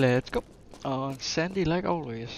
Let's go. On Sandy like always.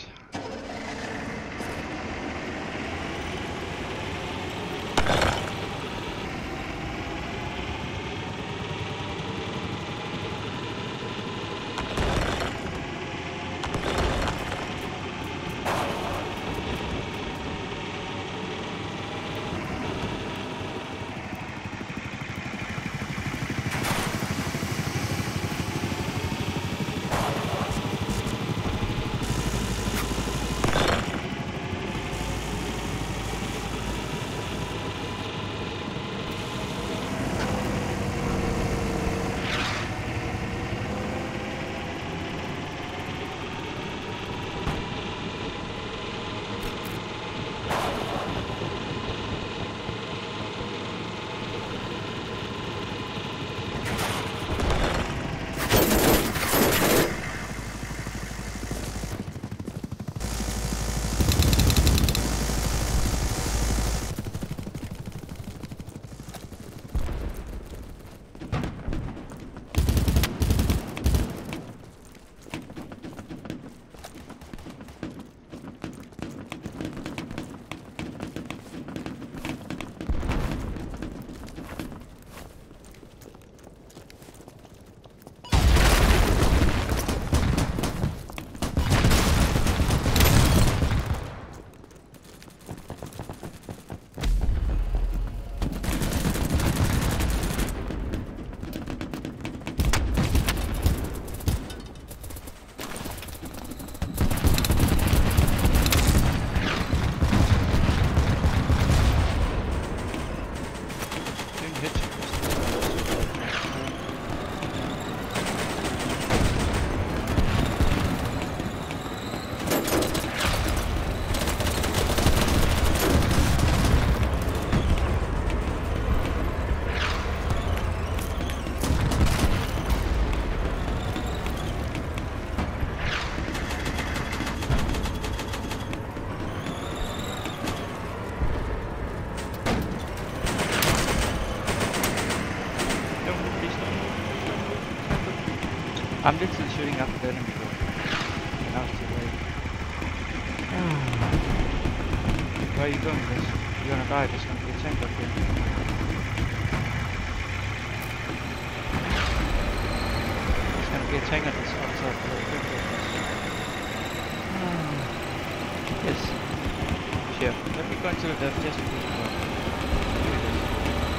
Go into the left just you.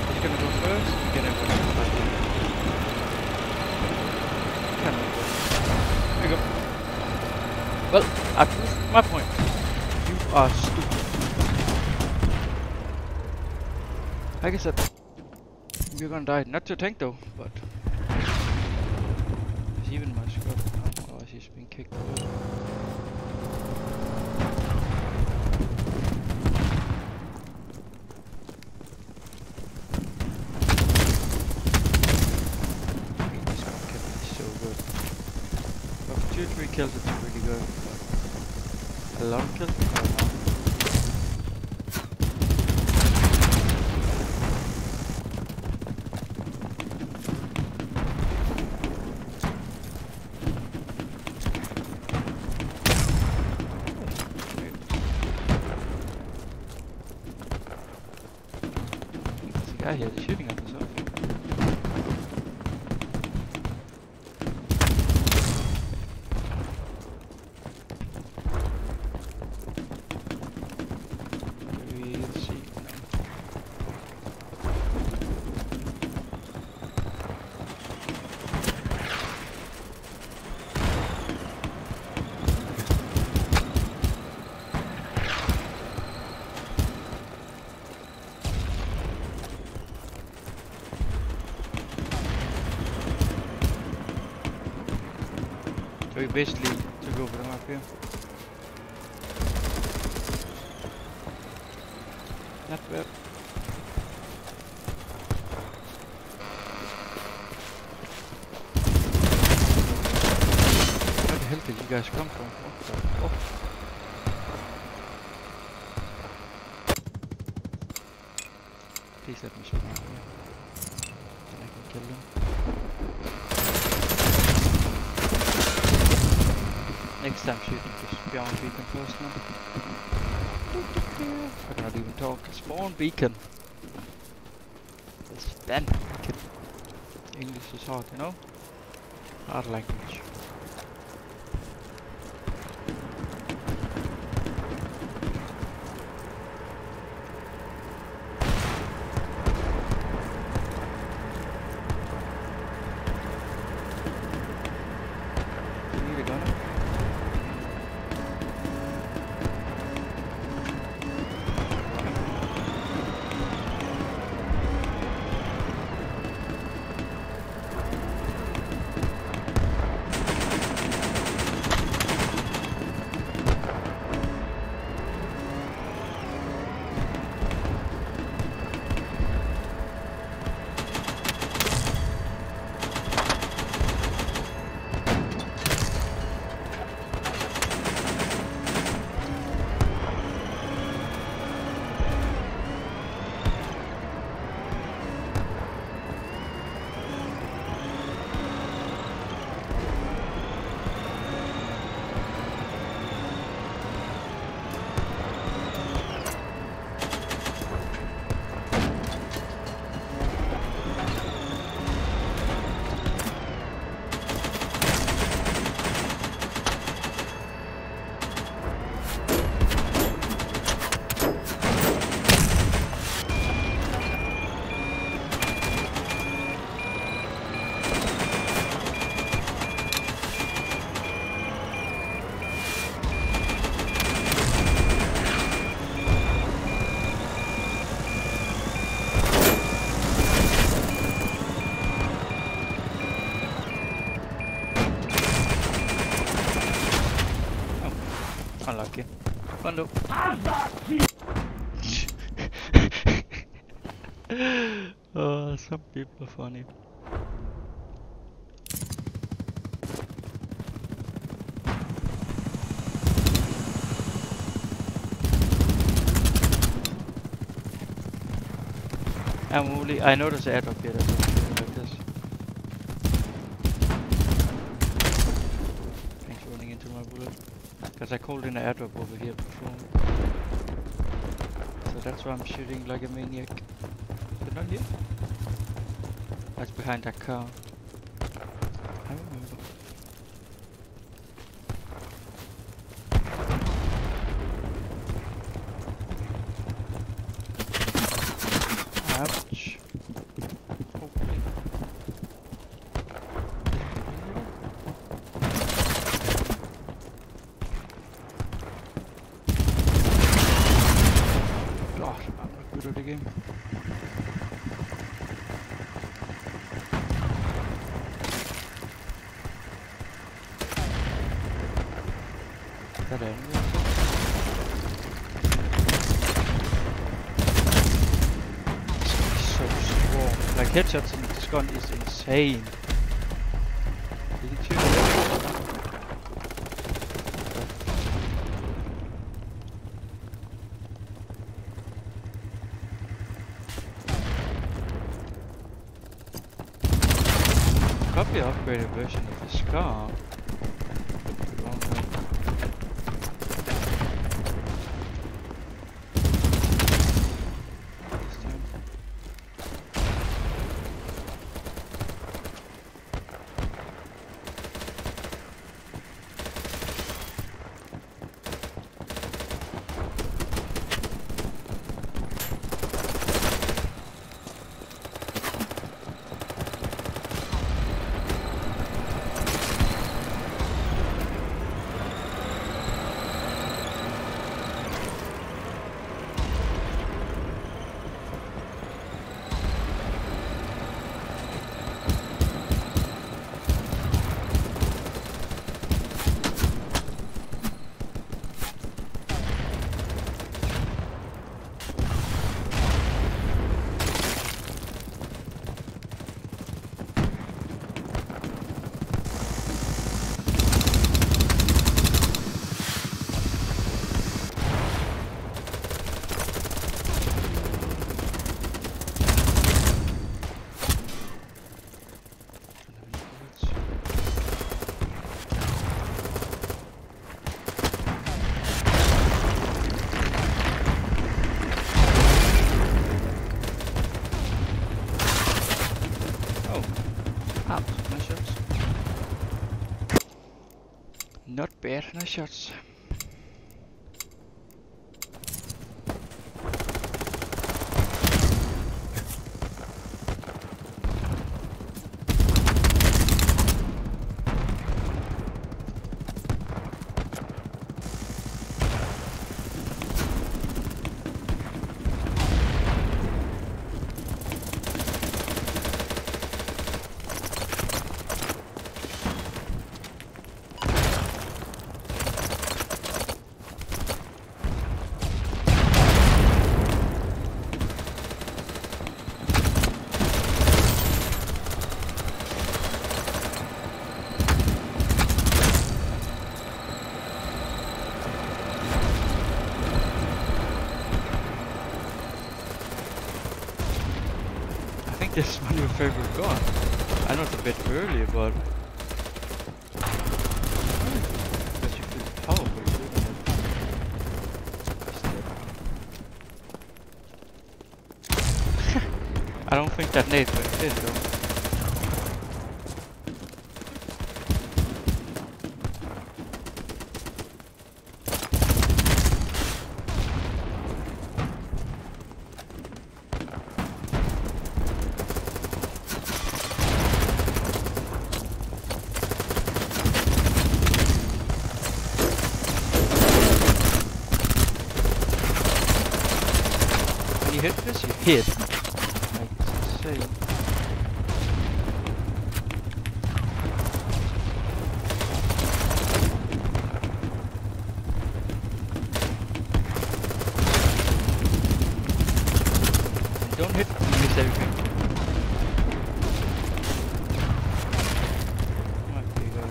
He's gonna go first, everyone else back in. Come on. Here we go. Well, I proved my point. You are stupid. Like I said, you're gonna die. Not to tank though, but he's even my squad oh, now. Otherwise he's been kicked away. Guy here us. Where did you guys come from? What the fuck? Please let me shoot now. Then I can kill them. Next time shooting the spawn beacon first man. I cannot even talk. Spawn beacon. Spawn beacon. English is hard, you know? Hard language. Some people funny. I'm only. I know there's an airdrop here. That's like. Thanks for running into my bullet. Because I called in an airdrop over here before. So that's why I'm shooting like a maniac. But not yet. That's behind that car. I remember. Ouch. Hopefully. God, I'm not good at the game. Is that enemy or something? This gun is so strong. Like headshots in this gun is insane. Did it? Probably upgraded version of the Scar. Not bad, nice shots. I think this is my new favorite gun. I know it's a bit early, but. I don't think that nade went in though. When you hit this, you hit. Like, it's insane. Don't hit, you miss everything. Might be good.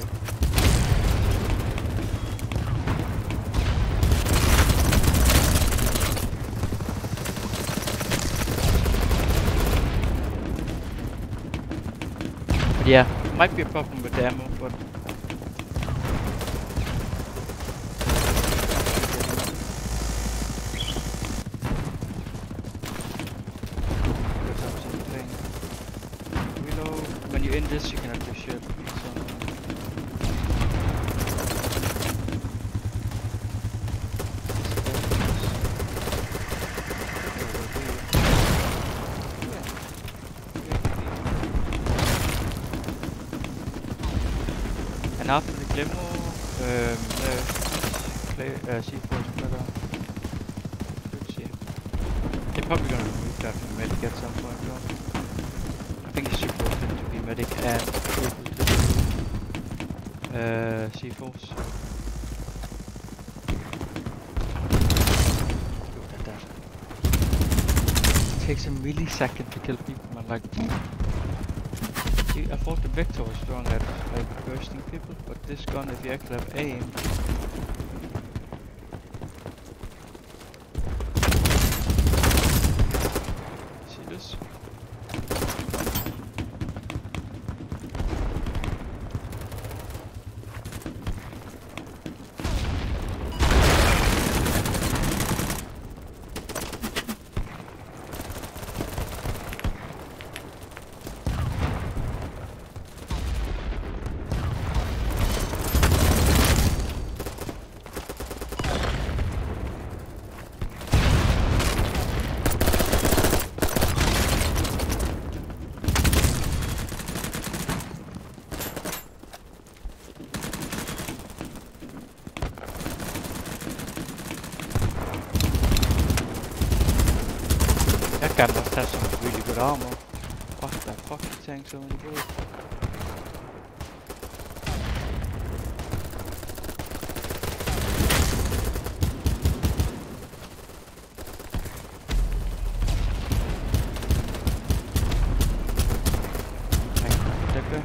Yeah, might be a problem with the ammo, but Because I'm still playing. Reload. When you in this, you cannot do shit. So. And after the Glimmer, um, uh, play, uh, C4 is better. Let's see. They're probably gonna remove that from medic at some point, though. I think it's supposed to be medic and able to do uh, C4s. Look at that. It takes a millisecond to kill people, man. Like, I thought the Vector was strong at like bursting people, but this gun, if you actually have aim, see this? That guy must have some really good armor. Fuck, he tank so many bullets. That.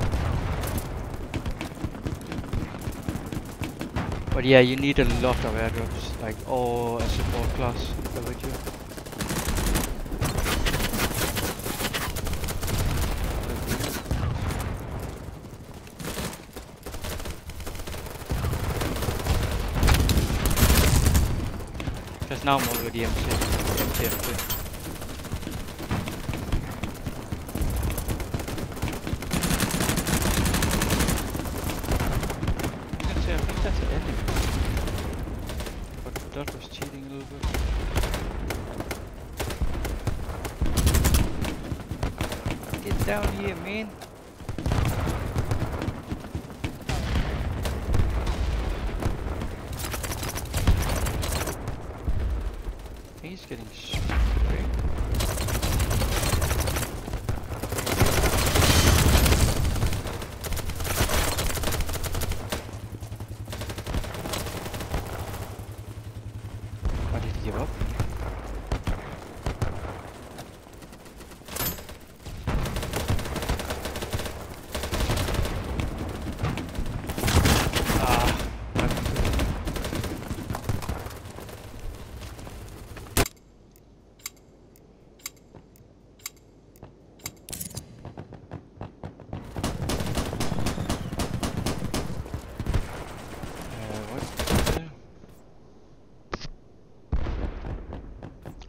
But yeah, you need a lot of airdrops, like all a support class Now I'm MC. MTF2. Get down here, man.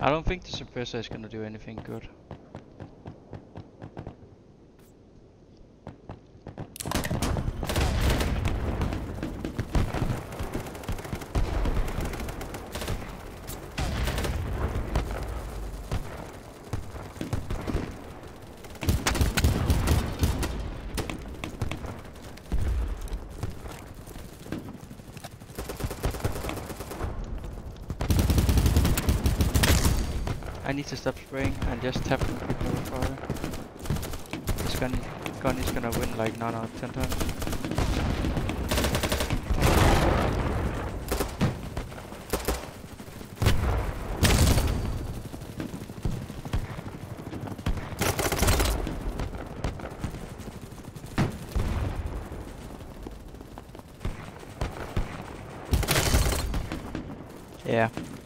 I don't think the suppressor is gonna do anything good. To stop spraying and just tap people with fire. This gun, gun is gonna win like 9 out of 10 times.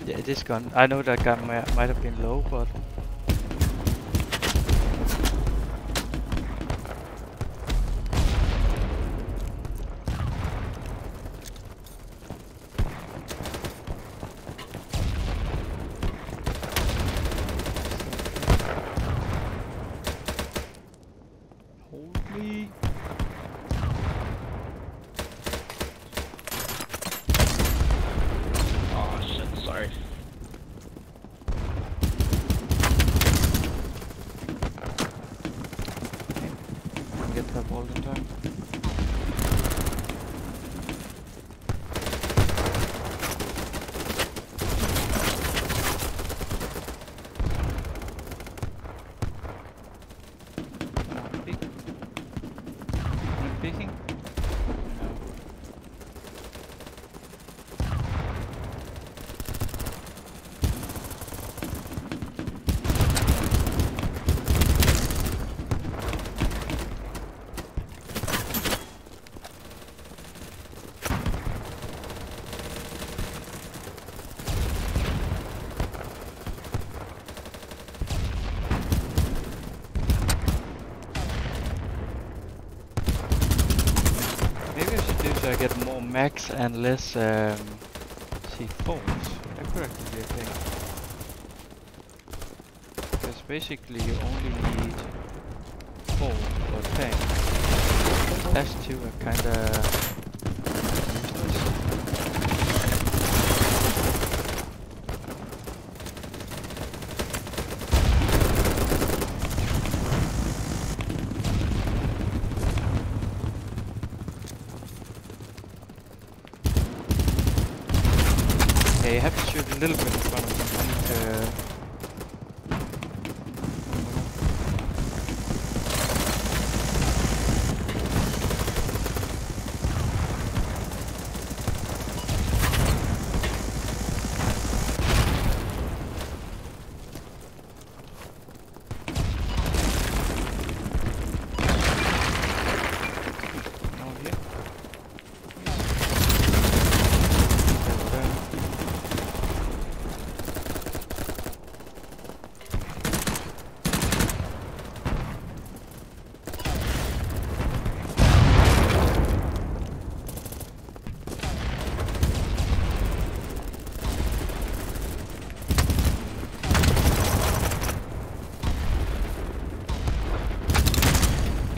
Yeah, this gun. I know that gun might, might have been low, but hold me. Oh shit, sorry. I get that all the time. Uh, peek. You peeking? No. Maybe I should do so I get more max and less um, C4s. That could actually be a thing. Because basically you only need 4 or tank. Last two are kinda useless. Yeah, you have to shoot a little bit in front of them. I need to... No here. Over there.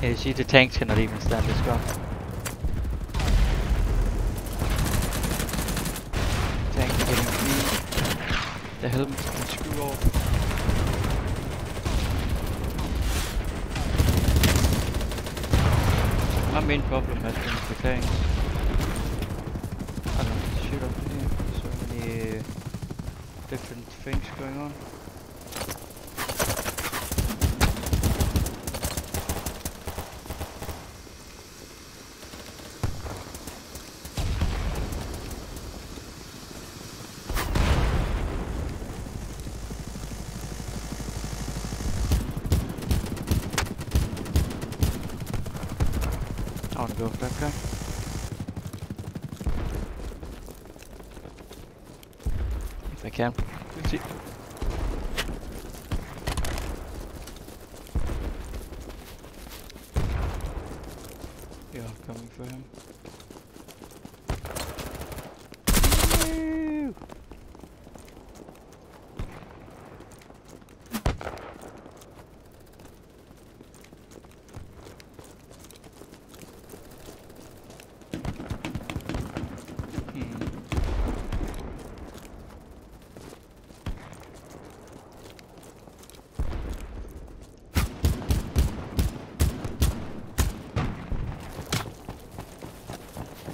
Yeah, you see the tanks cannot even stand this gun. Tanks are getting helmet can screw off. My main problem has been the tanks. I don't know, shoot up here. So many uh, different things going on. I wanna go with that guy. If I can. We'll see. Yeah, coming for him. Woo!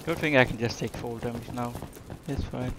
Hmm. Thing I can just take full damage now. It's fine.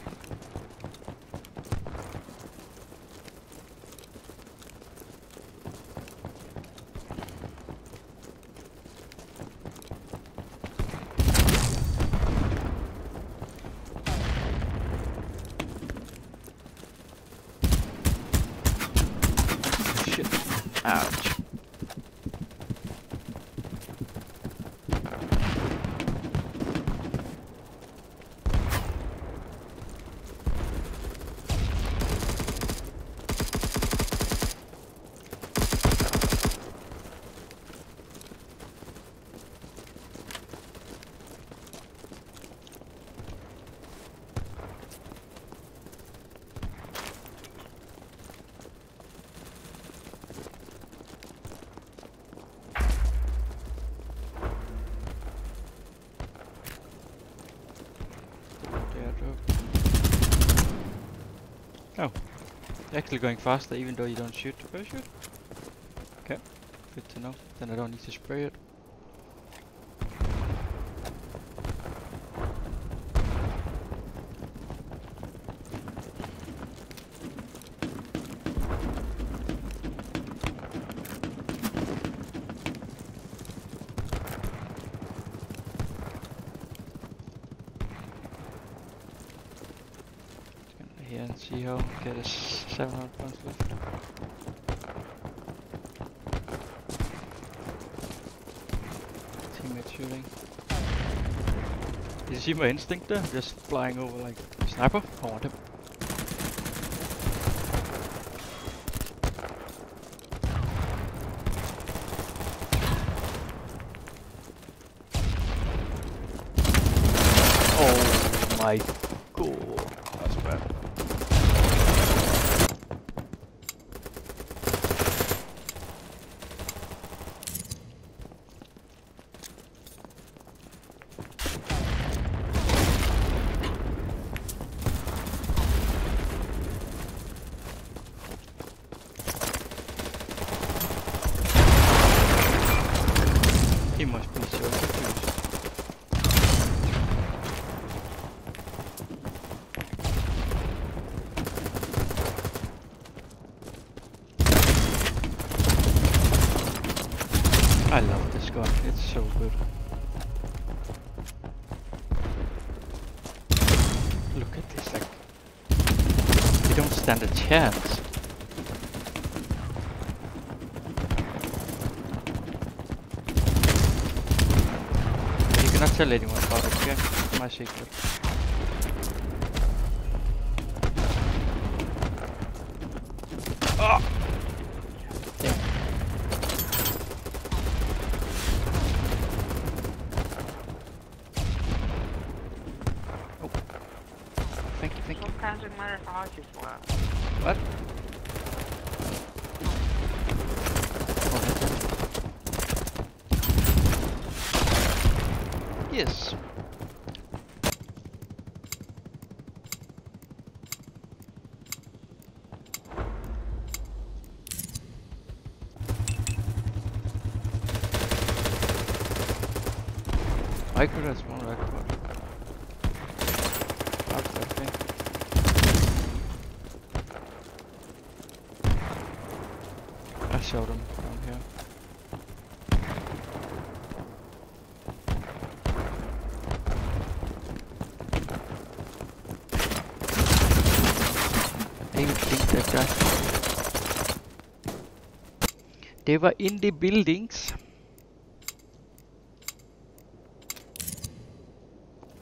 Oh, actually going faster even though you don't shoot the parachute. Okay, good to know. Then I don't need to spray it. Gonna here and see how get us 700 points left. Teammate shooting. Did you see my instinct there? Just flying over like sniper? I want him. Oh my god. That's bad. He must be so confused. I love this gun, it's so good. Look at this, like, you don't chance. You cannot tell anyone about it, okay? My secret. Ah! Damn. Oh. Thank you, thank you. Sometimes it matters how you fly. What? Oh, that's it. Yes. crouched, I think. I showed him down here. That guy. They were in the buildings.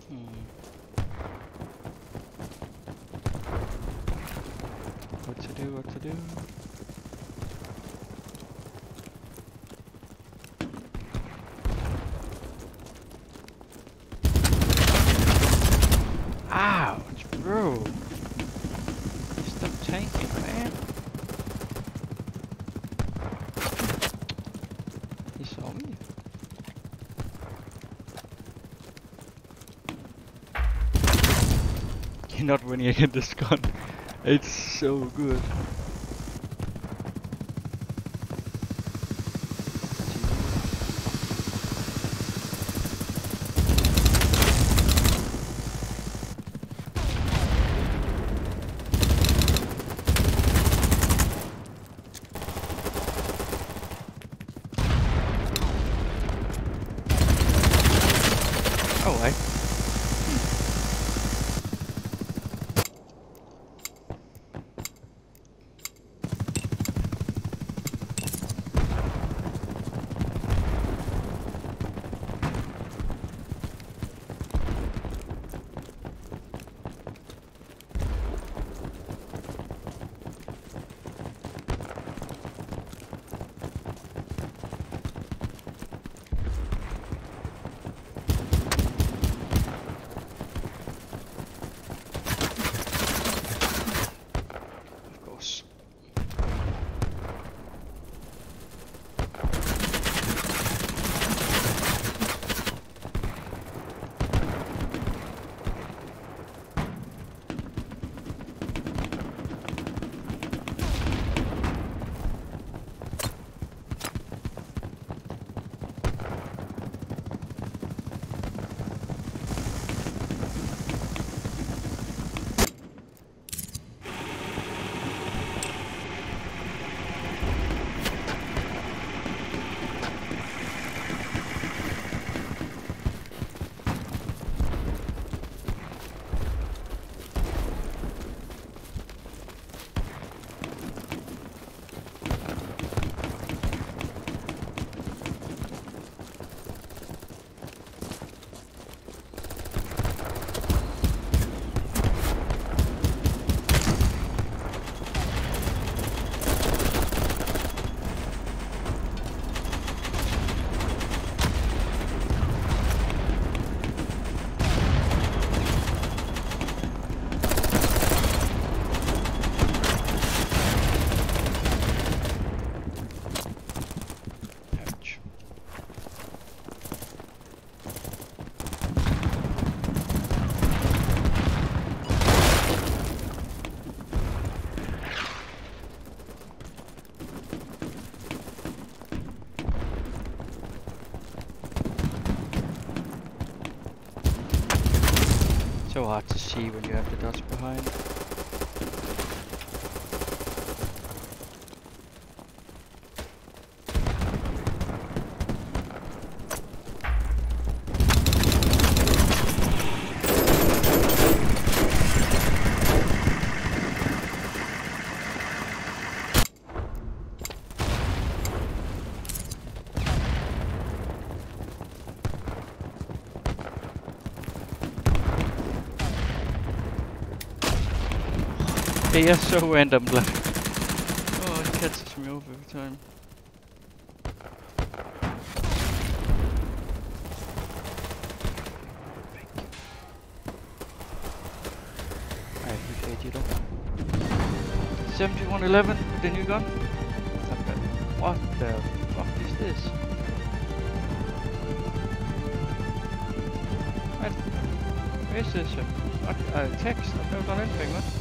Hmm. What to do, what to do? Ouch, bro. Stop tanking, man. He saw me. You're not this gun. It's so good. When you have the dots behind. They are so random, like. Oh, it catches me over every time. I appreciate you though. 7111, the new gun? What the fuck is this? What? Where's this? What, uh, text? I've never done anything, man.